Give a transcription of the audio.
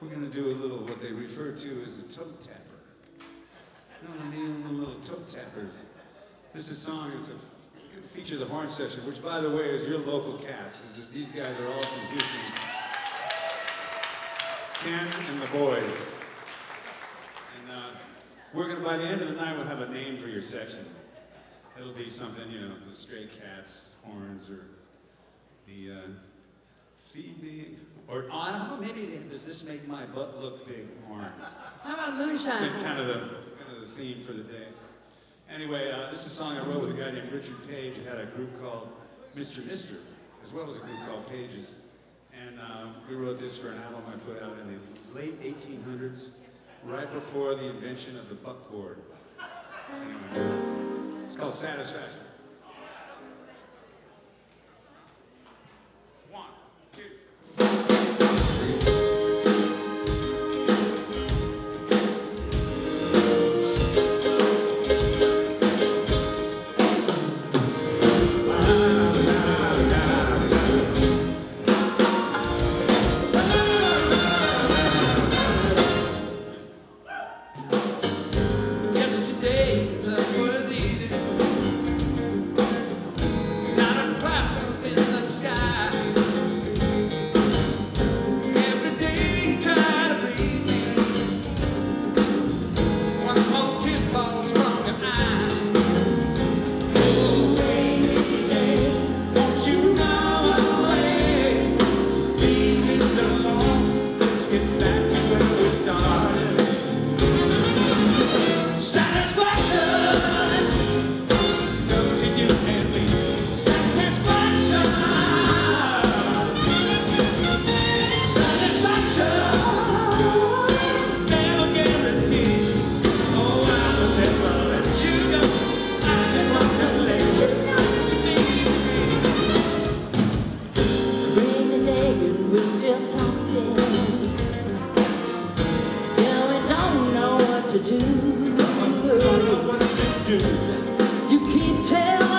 We're going to do a little what they refer to as a toe tapper. You know what I mean? The little toe tappers. This is a song. It's a feature the horn section, which, by the way, is your local cats. These guys are all from Houston. Ken and the boys. And uh, we're gonna, by the end of the night, we'll have a name for your section. It'll be something, you know, the stray cats, horns, or the uh, feed me, or I don't know, maybe does this make my butt look big? Horns. How about Been moonshine? kind of the kind of the theme for the day. Anyway, uh, this is a song I wrote with a guy named Richard Page. who had a group called Mr. Mister, as well as a group called Pages. And uh, we wrote this for an album I put out in the late 1800s, right before the invention of the buckboard. Anyway, it's called Satisfaction. keep telling